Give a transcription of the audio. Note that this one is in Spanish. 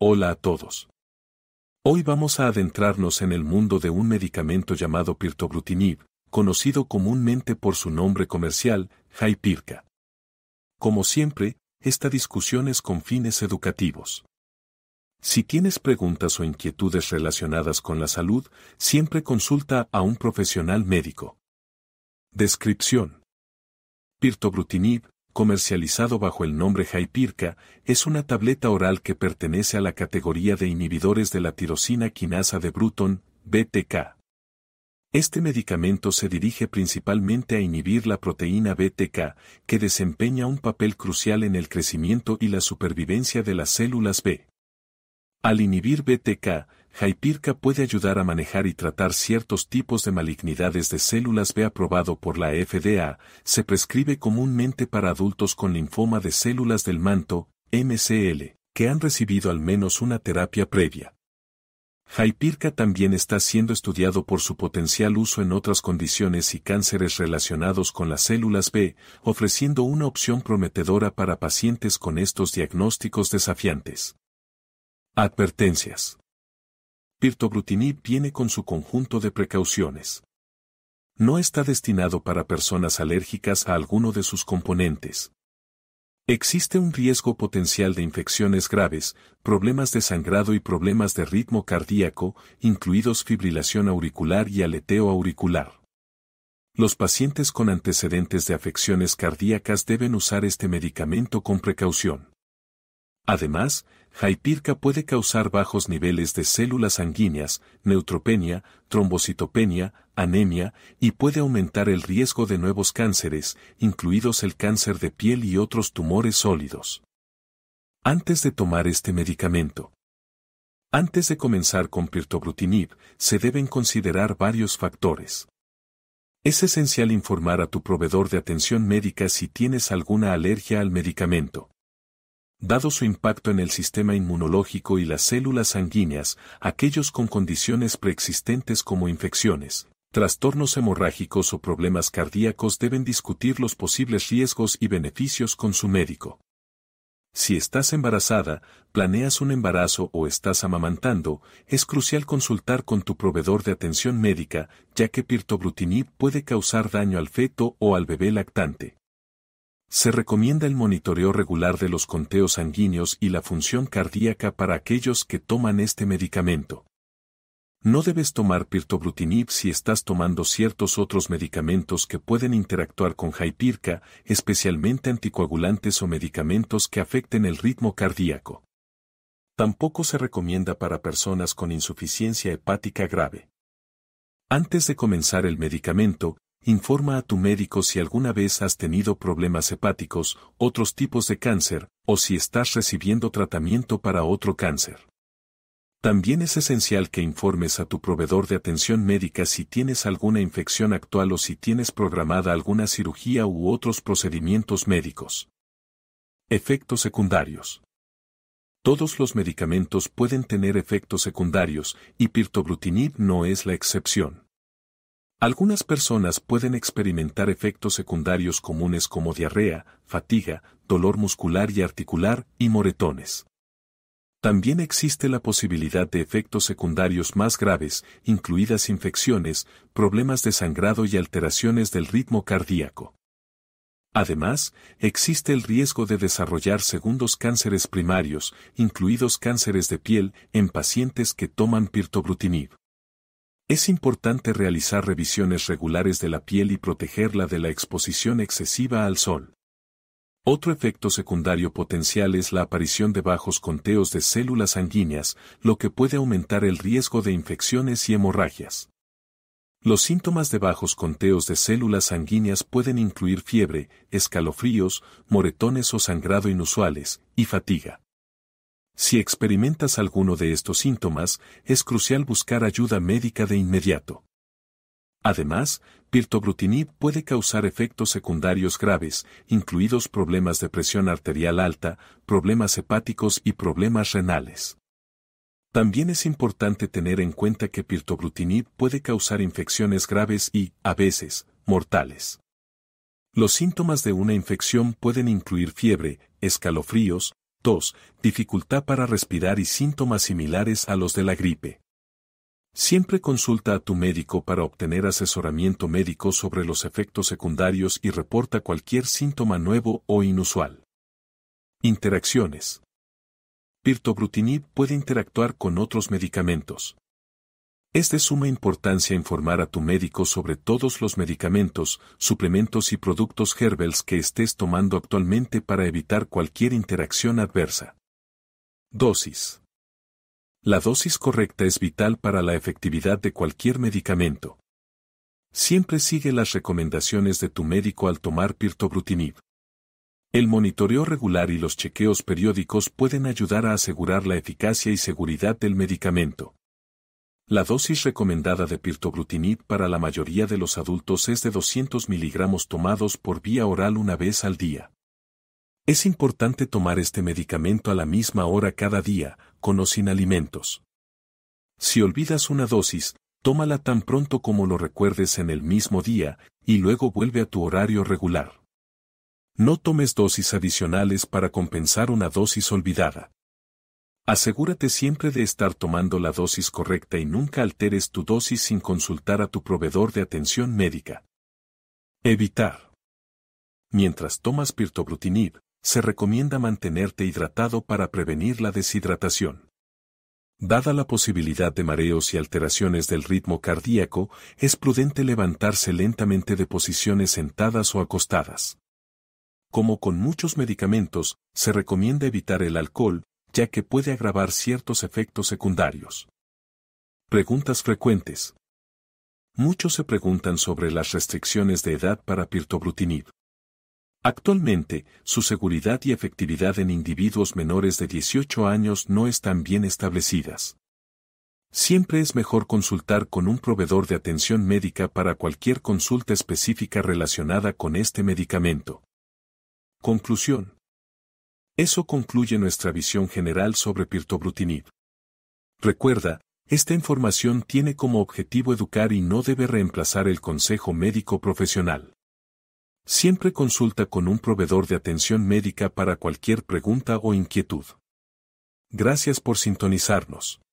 Hola a todos. Hoy vamos a adentrarnos en el mundo de un medicamento llamado pirtobrutinib, conocido comúnmente por su nombre comercial, Hypirca. Como siempre, esta discusión es con fines educativos. Si tienes preguntas o inquietudes relacionadas con la salud, siempre consulta a un profesional médico. Descripción. Pirtobrutinib, comercializado bajo el nombre Hypirca, es una tableta oral que pertenece a la categoría de inhibidores de la tirosina quinasa de Bruton, BTK. Este medicamento se dirige principalmente a inhibir la proteína BTK, que desempeña un papel crucial en el crecimiento y la supervivencia de las células B. Al inhibir BTK, Hypirca puede ayudar a manejar y tratar ciertos tipos de malignidades de células B aprobado por la FDA, se prescribe comúnmente para adultos con linfoma de células del manto, MCL, que han recibido al menos una terapia previa. Hypirca también está siendo estudiado por su potencial uso en otras condiciones y cánceres relacionados con las células B, ofreciendo una opción prometedora para pacientes con estos diagnósticos desafiantes. Advertencias. Pirtobrutinib viene con su conjunto de precauciones. No está destinado para personas alérgicas a alguno de sus componentes. Existe un riesgo potencial de infecciones graves, problemas de sangrado y problemas de ritmo cardíaco, incluidos fibrilación auricular y aleteo auricular. Los pacientes con antecedentes de afecciones cardíacas deben usar este medicamento con precaución. Además, Hypirca puede causar bajos niveles de células sanguíneas, neutropenia, trombocitopenia, anemia, y puede aumentar el riesgo de nuevos cánceres, incluidos el cáncer de piel y otros tumores sólidos. Antes de tomar este medicamento. Antes de comenzar con pirtobrutinib, se deben considerar varios factores. Es esencial informar a tu proveedor de atención médica si tienes alguna alergia al medicamento. Dado su impacto en el sistema inmunológico y las células sanguíneas, aquellos con condiciones preexistentes como infecciones, trastornos hemorrágicos o problemas cardíacos deben discutir los posibles riesgos y beneficios con su médico. Si estás embarazada, planeas un embarazo o estás amamantando, es crucial consultar con tu proveedor de atención médica, ya que pirtobrutinib puede causar daño al feto o al bebé lactante. Se recomienda el monitoreo regular de los conteos sanguíneos y la función cardíaca para aquellos que toman este medicamento. No debes tomar pirtobrutinib si estás tomando ciertos otros medicamentos que pueden interactuar con Hypirca, especialmente anticoagulantes o medicamentos que afecten el ritmo cardíaco. Tampoco se recomienda para personas con insuficiencia hepática grave. Antes de comenzar el medicamento, Informa a tu médico si alguna vez has tenido problemas hepáticos, otros tipos de cáncer, o si estás recibiendo tratamiento para otro cáncer. También es esencial que informes a tu proveedor de atención médica si tienes alguna infección actual o si tienes programada alguna cirugía u otros procedimientos médicos. Efectos secundarios. Todos los medicamentos pueden tener efectos secundarios, y pirtobrutinib no es la excepción. Algunas personas pueden experimentar efectos secundarios comunes como diarrea, fatiga, dolor muscular y articular y moretones. También existe la posibilidad de efectos secundarios más graves, incluidas infecciones, problemas de sangrado y alteraciones del ritmo cardíaco. Además, existe el riesgo de desarrollar segundos cánceres primarios, incluidos cánceres de piel, en pacientes que toman pirtobrutinib. Es importante realizar revisiones regulares de la piel y protegerla de la exposición excesiva al sol. Otro efecto secundario potencial es la aparición de bajos conteos de células sanguíneas, lo que puede aumentar el riesgo de infecciones y hemorragias. Los síntomas de bajos conteos de células sanguíneas pueden incluir fiebre, escalofríos, moretones o sangrado inusuales, y fatiga. Si experimentas alguno de estos síntomas, es crucial buscar ayuda médica de inmediato. Además, pirtobrutinib puede causar efectos secundarios graves, incluidos problemas de presión arterial alta, problemas hepáticos y problemas renales. También es importante tener en cuenta que pirtobrutinib puede causar infecciones graves y, a veces, mortales. Los síntomas de una infección pueden incluir fiebre, escalofríos, tos, dificultad para respirar y síntomas similares a los de la gripe. Siempre consulta a tu médico para obtener asesoramiento médico sobre los efectos secundarios y reporta cualquier síntoma nuevo o inusual. Interacciones. Pirtobrutinib puede interactuar con otros medicamentos. Es de suma importancia informar a tu médico sobre todos los medicamentos, suplementos y productos Herbals que estés tomando actualmente para evitar cualquier interacción adversa. Dosis. La dosis correcta es vital para la efectividad de cualquier medicamento. Siempre sigue las recomendaciones de tu médico al tomar pirtobrutinib. El monitoreo regular y los chequeos periódicos pueden ayudar a asegurar la eficacia y seguridad del medicamento. La dosis recomendada de pirtobrutinib para la mayoría de los adultos es de 200 miligramos tomados por vía oral una vez al día. Es importante tomar este medicamento a la misma hora cada día, con o sin alimentos. Si olvidas una dosis, tómala tan pronto como lo recuerdes en el mismo día, y luego vuelve a tu horario regular. No tomes dosis adicionales para compensar una dosis olvidada. Asegúrate siempre de estar tomando la dosis correcta y nunca alteres tu dosis sin consultar a tu proveedor de atención médica. Evitar. Mientras tomas pirtobrutinib, se recomienda mantenerte hidratado para prevenir la deshidratación. Dada la posibilidad de mareos y alteraciones del ritmo cardíaco, es prudente levantarse lentamente de posiciones sentadas o acostadas. Como con muchos medicamentos, se recomienda evitar el alcohol, ya que puede agravar ciertos efectos secundarios. Preguntas frecuentes. Muchos se preguntan sobre las restricciones de edad para pirtobrutinib. Actualmente, su seguridad y efectividad en individuos menores de 18 años no están bien establecidas. Siempre es mejor consultar con un proveedor de atención médica para cualquier consulta específica relacionada con este medicamento. Conclusión. Eso concluye nuestra visión general sobre pirtobrutinib. Recuerda, esta información tiene como objetivo educar y no debe reemplazar el consejo médico profesional. Siempre consulta con un proveedor de atención médica para cualquier pregunta o inquietud. Gracias por sintonizarnos.